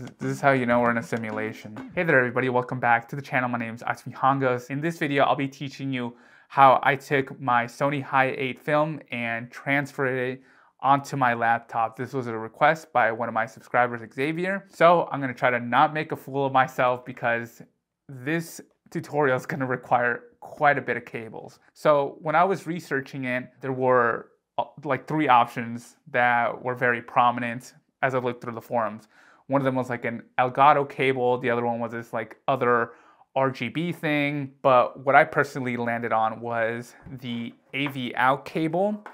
This is how you know we're in a simulation. Hey there everybody, welcome back to the channel. My name is Isaac Mijangos. In this video, I'll be teaching you how I took my Sony Hi8 film and transferred it onto my laptop. This was a request by one of my subscribers, Xavier. So I'm gonna try to not make a fool of myself because this tutorial is gonna require quite a bit of cables. So when I was researching it, there were uh, like three options that were very prominent as I looked through the forums. One of them was like an Elgato cable, the other one was this like other RGB thing. But what I personally landed on was the AV out cable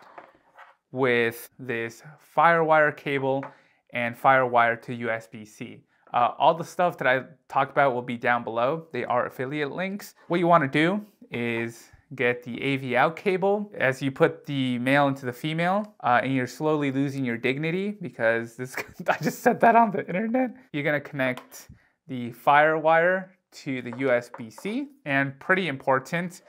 with this Firewire cable and Firewire to USB-C. Uh, all the stuff that I talked about will be down below. They are affiliate links. What you want to do is get the AV out cable as you put the male into the female uh, and you're slowly losing your dignity because this I just said that on the internet. You're gonna connect the Firewire to the USB-C and pretty important,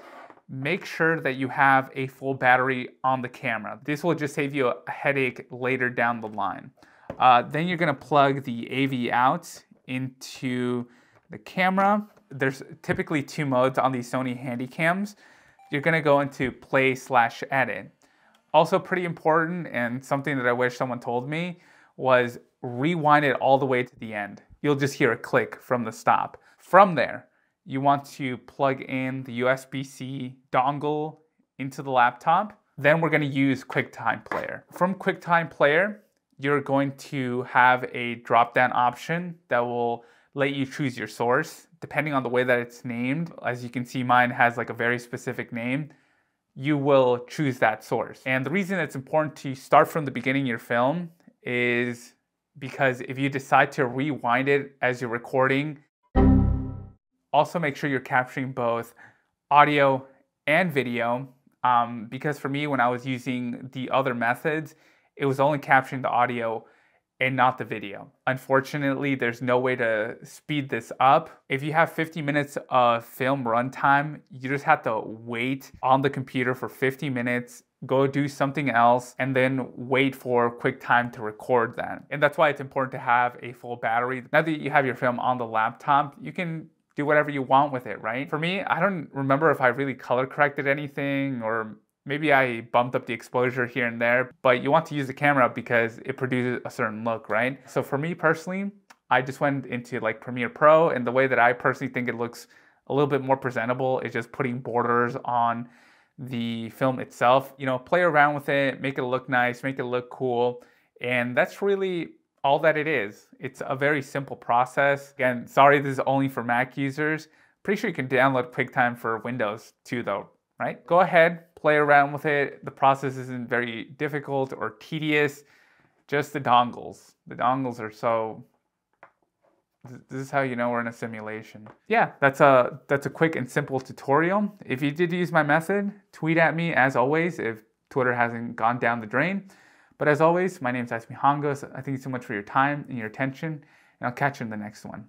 make sure that you have a full battery on the camera. This will just save you a headache later down the line. Uh, then you're gonna plug the AV out into the camera. There's typically two modes on these Sony Handycams you're gonna go into play slash edit. Also pretty important and something that I wish someone told me was rewind it all the way to the end. You'll just hear a click from the stop. From there, you want to plug in the USB-C dongle into the laptop. Then we're gonna use QuickTime Player. From QuickTime Player, you're going to have a drop-down option that will let you choose your source depending on the way that it's named. As you can see, mine has like a very specific name. You will choose that source. And the reason it's important to start from the beginning of your film is because if you decide to rewind it as you're recording, also make sure you're capturing both audio and video. Um, because for me, when I was using the other methods, it was only capturing the audio and not the video. Unfortunately, there's no way to speed this up. If you have 50 minutes of film runtime, you just have to wait on the computer for 50 minutes, go do something else, and then wait for QuickTime to record that. And that's why it's important to have a full battery. Now that you have your film on the laptop, you can do whatever you want with it, right? For me, I don't remember if I really color corrected anything or Maybe I bumped up the exposure here and there, but you want to use the camera because it produces a certain look, right? So for me personally, I just went into like Premiere Pro and the way that I personally think it looks a little bit more presentable is just putting borders on the film itself. You know, play around with it, make it look nice, make it look cool. And that's really all that it is. It's a very simple process. Again, sorry this is only for Mac users. Pretty sure you can download QuickTime for Windows too though, right? Go ahead, play around with it. The process isn't very difficult or tedious, just the dongles. The dongles are so this is how you know we're in a simulation. Yeah, that's a that's a quick and simple tutorial. If you did use my method, tweet at me as always if Twitter hasn't gone down the drain. But as always, my name is Isaac Mijangos. I thank you so much for your time and your attention, and I'll catch you in the next one.